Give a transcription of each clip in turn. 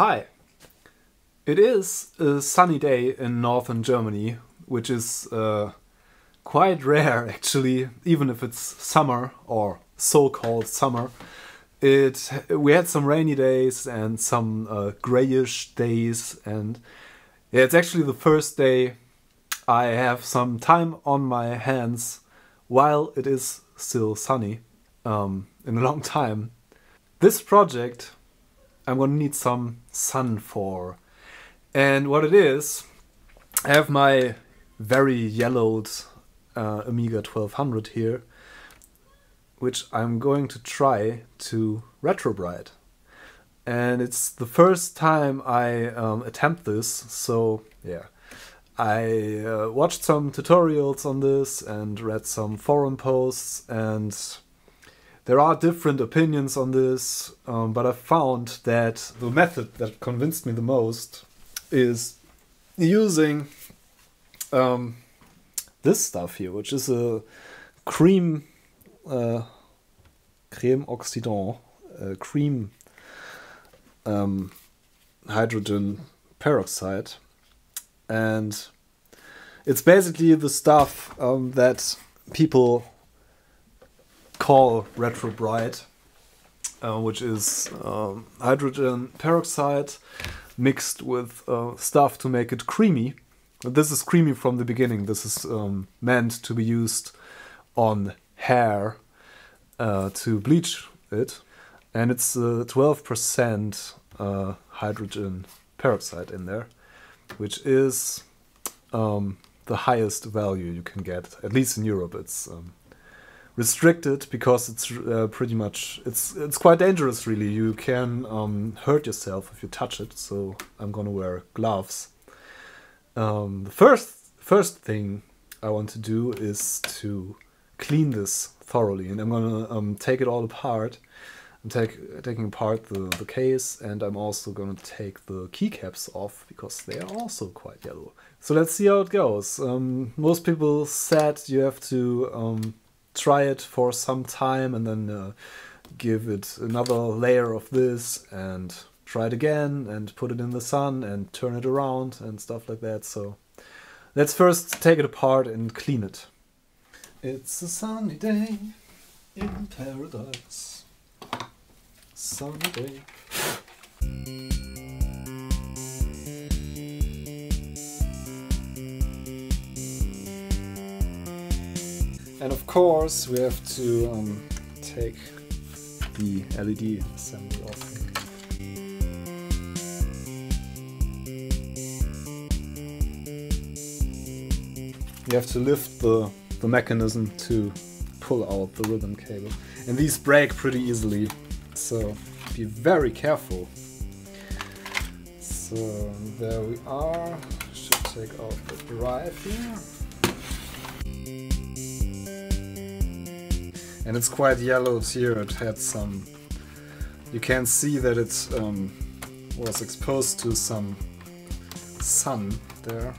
Hi. It is a sunny day in northern Germany, which is uh, quite rare actually, even if it's summer or so-called summer. It we had some rainy days and some uh, grayish days, and yeah, it's actually the first day I have some time on my hands while it is still sunny um, in a long time. This project I'm gonna need some sun for. And what it is, I have my very yellowed uh, Amiga 1200 here, which I'm going to try to retrobrite. And it's the first time I um, attempt this, so yeah. I uh, watched some tutorials on this and read some forum posts and there are different opinions on this, um, but I found that the method that convinced me the most is using um, this stuff here, which is a cream uh, creme oxydant, uh, cream um, hydrogen peroxide, and it's basically the stuff um, that people call retrobrite, uh, which is um, hydrogen peroxide mixed with uh, stuff to make it creamy. This is creamy from the beginning. This is um, meant to be used on hair uh, to bleach it, and it's 12% uh, uh, hydrogen peroxide in there, which is um, the highest value you can get. At least in Europe, it's um, restricted because it's uh, pretty much it's it's quite dangerous really. You can um, hurt yourself if you touch it so i'm gonna wear gloves. Um, the first first thing i want to do is to clean this thoroughly and i'm gonna um, take it all apart. I'm take, taking apart the, the case and i'm also gonna take the keycaps off because they are also quite yellow. So let's see how it goes. Um, most people said you have to um, try it for some time and then uh, give it another layer of this and try it again and put it in the sun and turn it around and stuff like that. So let's first take it apart and clean it. It's a sunny day in paradise. Sunny day. And of course, we have to um, take the LED assembly off. You have to lift the, the mechanism to pull out the ribbon cable. And these break pretty easily, so be very careful. So there we are. Should take out the drive here. And it's quite yellowed here. It had some. You can see that it um, was exposed to some sun there.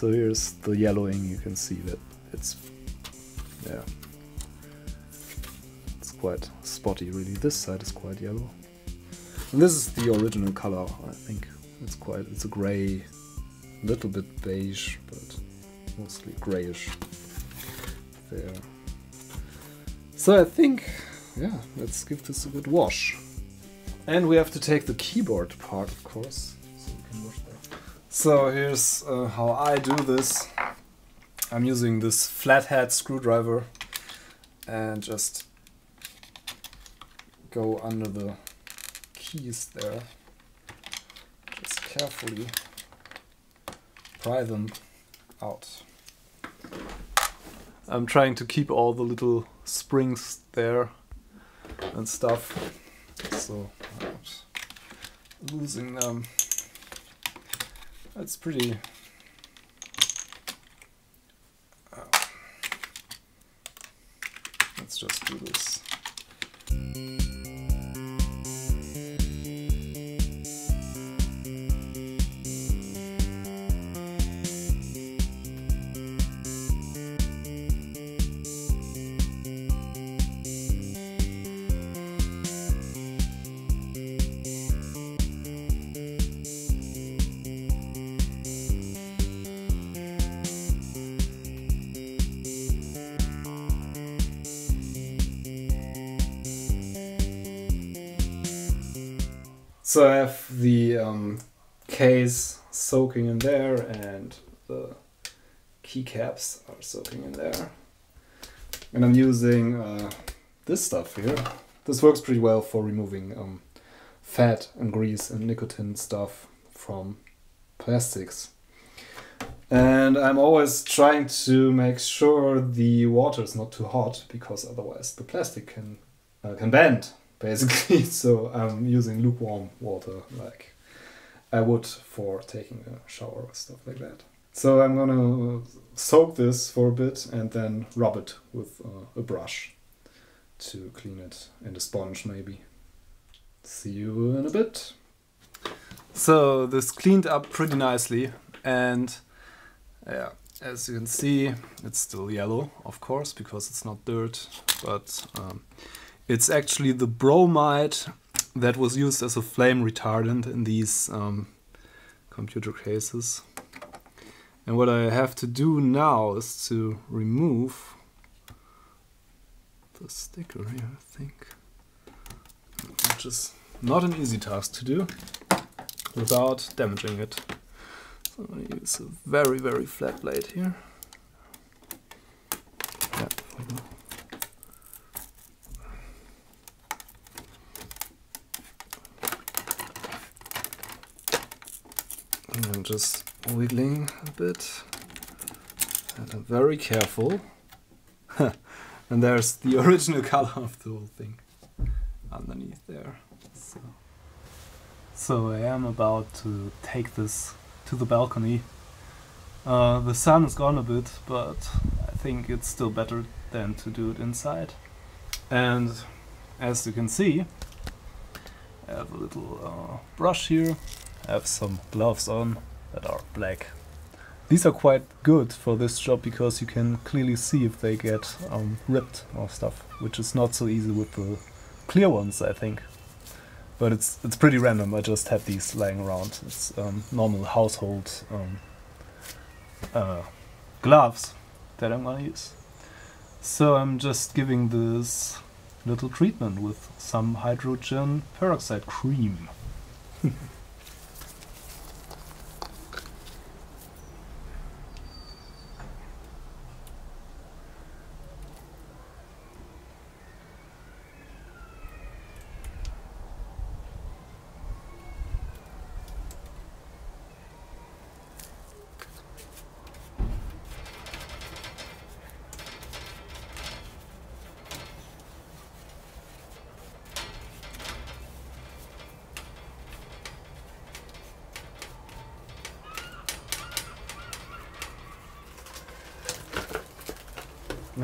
So here's the yellowing, you can see that it's, yeah, it's quite spotty really. This side is quite yellow. And this is the original color, I think. It's quite, it's a gray, little bit beige, but mostly grayish there. So I think, yeah, let's give this a good wash. And we have to take the keyboard part, of course. So here's uh, how I do this. I'm using this flathead screwdriver and just go under the keys there. Just carefully pry them out. I'm trying to keep all the little springs there and stuff. So I'm losing them. That's pretty let's just do this. So I have the um, case soaking in there and the keycaps are soaking in there. And I'm using uh, this stuff here. This works pretty well for removing um, fat and grease and nicotine stuff from plastics. And I'm always trying to make sure the water is not too hot because otherwise the plastic can uh, can bend basically. so I'm using lukewarm water like I would for taking a shower or stuff like that. So I'm gonna soak this for a bit and then rub it with uh, a brush to clean it and a sponge maybe. See you in a bit. So this cleaned up pretty nicely and yeah, as you can see it's still yellow of course because it's not dirt but um, it's actually the bromide that was used as a flame retardant in these um, computer cases. And what I have to do now is to remove the sticker here, I think. Which is not an easy task to do without damaging it. So I'm going to use a very, very flat blade here. Yeah, And I'm just wiggling a bit. And I'm very careful. and there's the original color of the whole thing underneath there. So. so I am about to take this to the balcony. Uh, the sun is gone a bit, but I think it's still better than to do it inside. And as you can see, I have a little uh, brush here I have some gloves on that are black. These are quite good for this job because you can clearly see if they get um, ripped or stuff, which is not so easy with the clear ones, I think. But it's it's pretty random. I just have these lying around. It's um, normal household um, uh, gloves that I'm gonna use. So I'm just giving this little treatment with some hydrogen peroxide cream.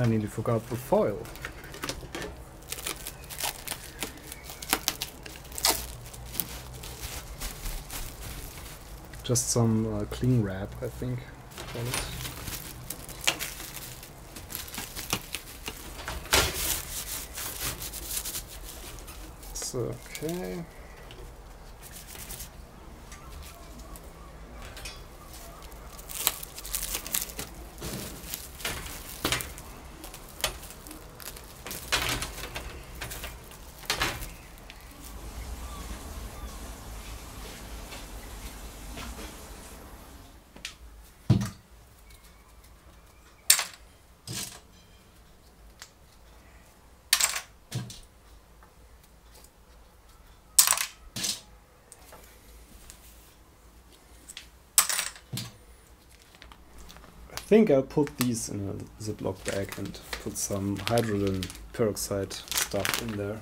I nearly forgot the foil. Just some uh, cling wrap, I think. Okay. Think I'll put these in a Ziploc bag and put some hydrogen peroxide stuff in there.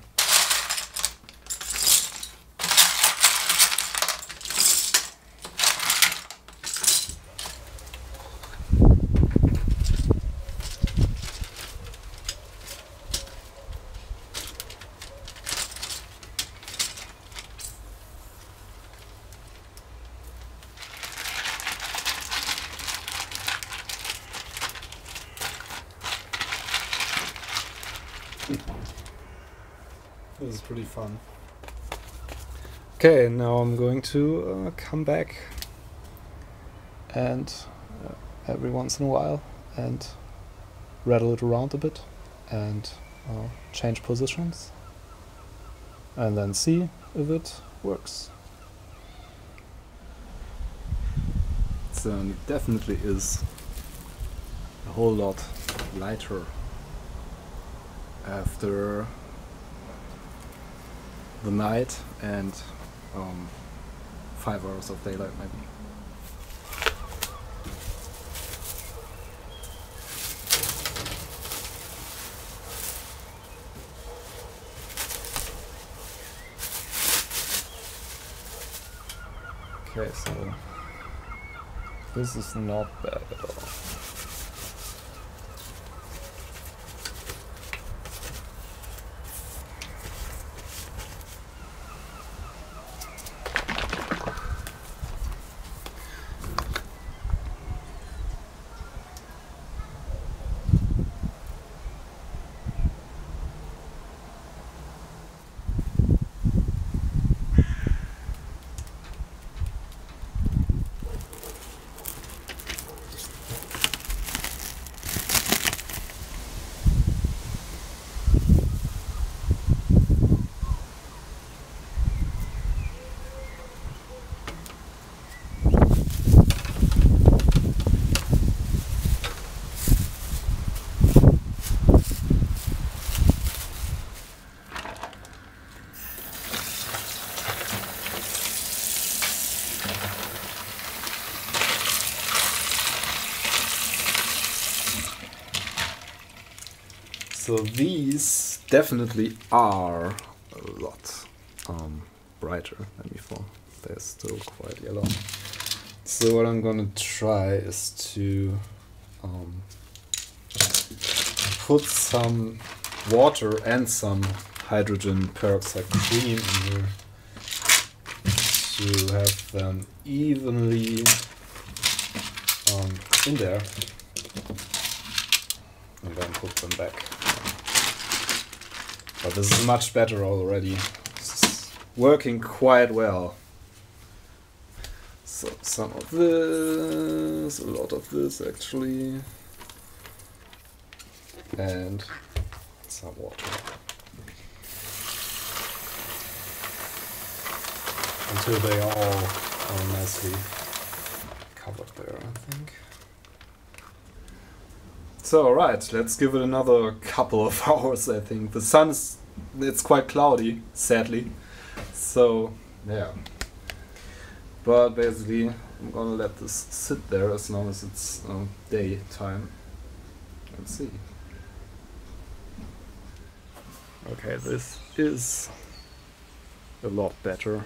This is pretty fun. Okay, now I'm going to uh, come back and uh, every once in a while and rattle it around a bit and uh, change positions and then see if it works. So it definitely is a whole lot lighter after the night and um, five hours of daylight maybe. Okay, so this is not bad at all. So these definitely are a lot um, brighter than before. They're still quite yellow. So what I'm gonna try is to um, put some water and some hydrogen peroxide cream in here to have them evenly um, in there and then put them back. But this is much better already. Is working quite well. So some of this, a lot of this actually, and some water. Until they all, all nicely covered there, I think. So, right, let's give it another couple of hours, I think. The sun is, it's quite cloudy, sadly. So, yeah. But basically, I'm gonna let this sit there as long as it's uh, daytime. Let's see. Okay, this is a lot better.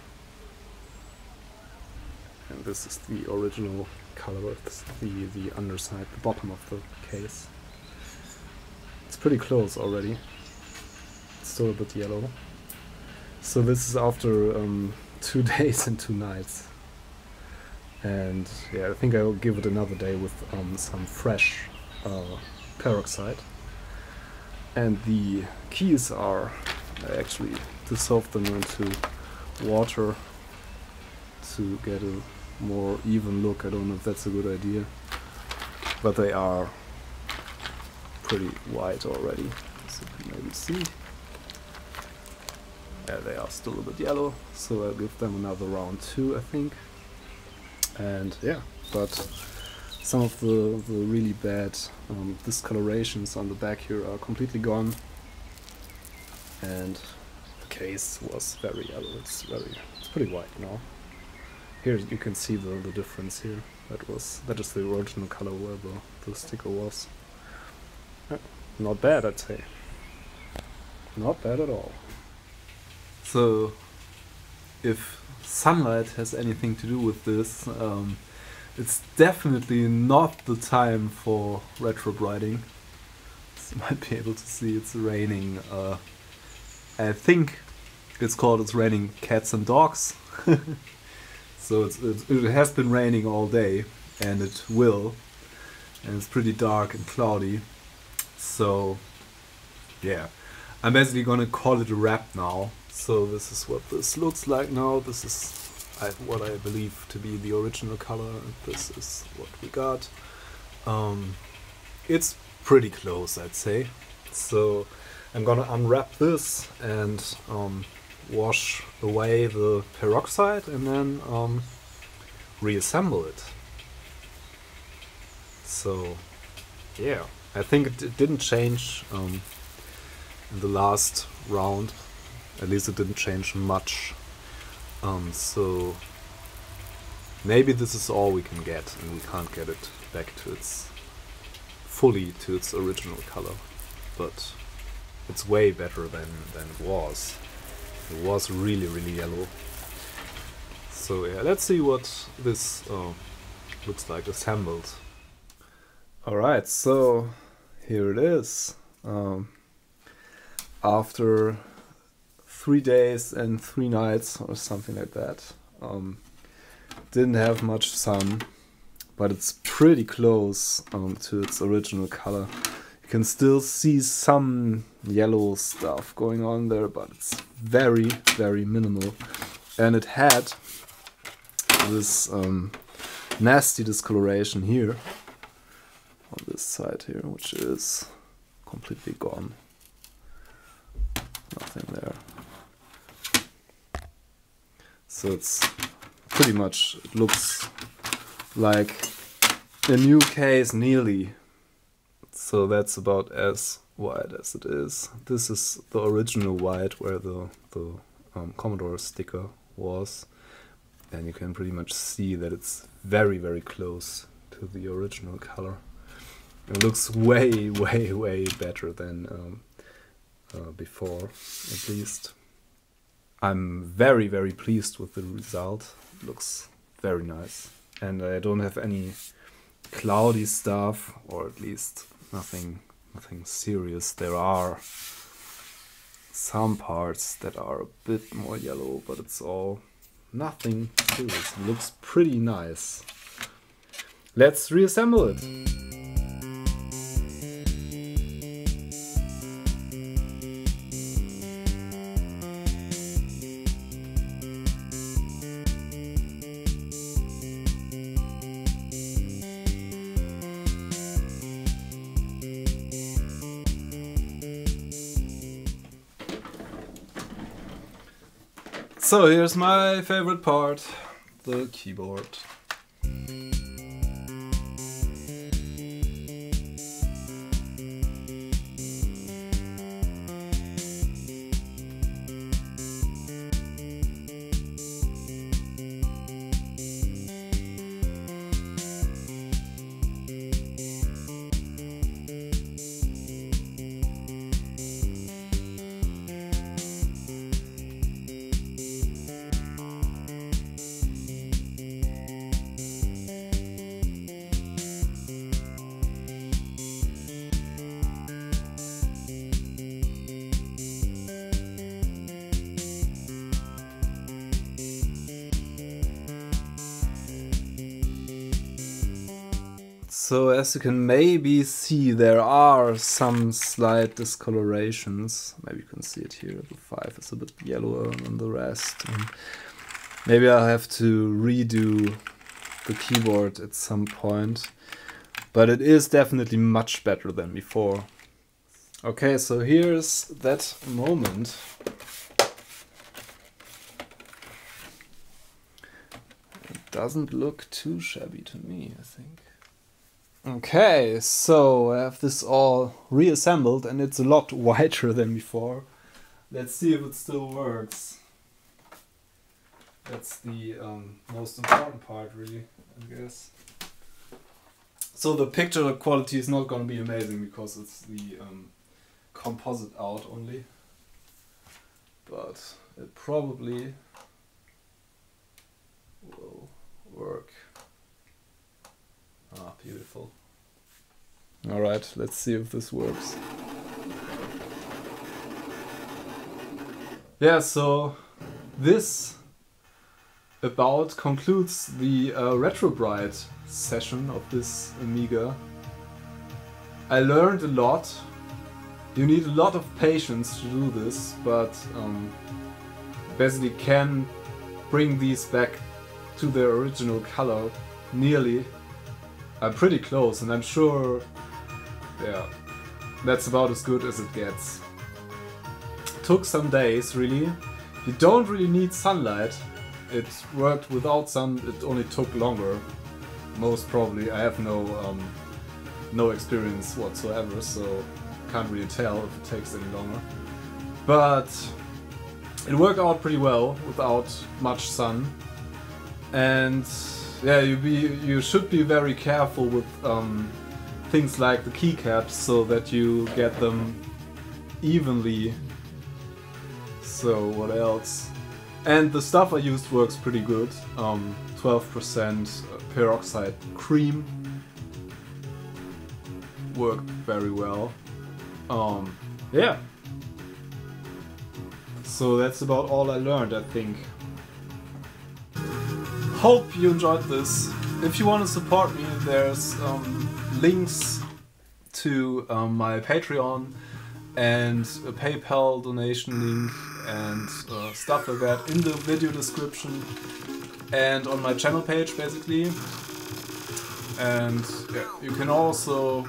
And this is the original color of the, the underside, the bottom of the case. It's pretty close already. It's still a bit yellow. So this is after um, two days and two nights. And yeah, I think I'll give it another day with um, some fresh uh, peroxide. And the keys are I actually dissolve them into water to get a more even look. I don't know if that's a good idea, but they are pretty white already, as you can maybe see. Yeah, they are still a bit yellow, so I'll give them another round too, I think. And yeah, but some of the, the really bad um, discolorations on the back here are completely gone. And the case was very yellow, it's very, it's pretty white now. Here you can see the, the difference here. That was that is the original color where the, the sticker was. not bad, I'd say. Not bad at all. So, if sunlight has anything to do with this, um, it's definitely not the time for retro. As you might be able to see, it's raining. Uh, I think it's called "It's Raining Cats and Dogs." so it's, it's, it has been raining all day, and it will, and it's pretty dark and cloudy. So, yeah, I'm basically gonna call it a wrap now. So this is what this looks like now. This is I, what I believe to be the original color. This is what we got. Um, it's pretty close, I'd say. So I'm gonna unwrap this and um, wash away the peroxide and then um, reassemble it. So yeah, I think it, didn't change um, in the last round. At least it didn't change much um, so maybe this is all we can get and we can't get it back to its fully to its original color. But it's way better than, than it was. It was really, really yellow. So yeah, let's see what this uh, looks like assembled. Alright, so here it is. Um, after three days and three nights or something like that. Um, didn't have much sun, but it's pretty close um, to its original color. You can still see some yellow stuff going on there, but it's very, very minimal. And it had this um, nasty discoloration here on this side here, which is completely gone. Nothing there. So it's pretty much, it looks like a new case nearly. So that's about as wide as it is. This is the original white where the, the um, Commodore sticker was. And you can pretty much see that it's very, very close to the original color. It looks way, way, way better than um, uh, before, at least. I'm very, very pleased with the result. It looks very nice. And I don't have any cloudy stuff, or at least nothing, nothing serious. There are some parts that are a bit more yellow, but it's all nothing serious. It looks pretty nice. Let's reassemble it. So here's my favorite part, the keyboard. So as you can maybe see, there are some slight discolorations. Maybe you can see it here. The 5 is a bit yellower than the rest. And maybe I'll have to redo the keyboard at some point. But it is definitely much better than before. Okay, so here's that moment. It doesn't look too shabby to me, I think. Okay, so I have this all reassembled and it's a lot whiter than before. Let's see if it still works. That's the um, most important part, really, I guess. So the picture quality is not gonna be amazing because it's the um, composite out only. But it probably will work. Ah, beautiful. Alright, let's see if this works. Yeah, so this about concludes the uh, Retrobrite session of this Amiga. I learned a lot. You need a lot of patience to do this, but um, basically can bring these back to their original color nearly. I'm pretty close, and I'm sure, yeah, that's about as good as it gets. Took some days, really. You don't really need sunlight. It worked without sun, it only took longer. Most probably. I have no um, no experience whatsoever, so can't really tell if it takes any longer. But it worked out pretty well without much sun. And yeah, you be you should be very careful with um, things like the keycaps so that you get them evenly. So what else? And the stuff I used works pretty good. 12% um, peroxide cream worked very well. Um, yeah. So that's about all I learned, I think. Hope you enjoyed this. If you want to support me, there's um, links to um, my Patreon and a PayPal donation link and uh, stuff like that in the video description and on my channel page basically. And yeah, you can also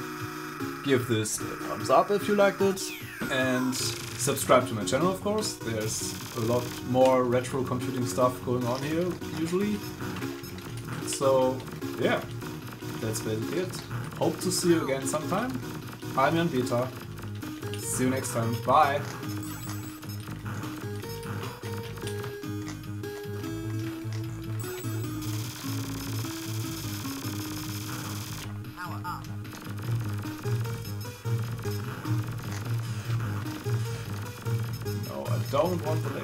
give this a thumbs up if you liked it and subscribe to my channel of course. There's a lot more retro computing stuff going on here usually. So yeah, that's basically it. Hope to see you again sometime. I'm Jan Beta. See you next time. Bye. Laser. Lasers.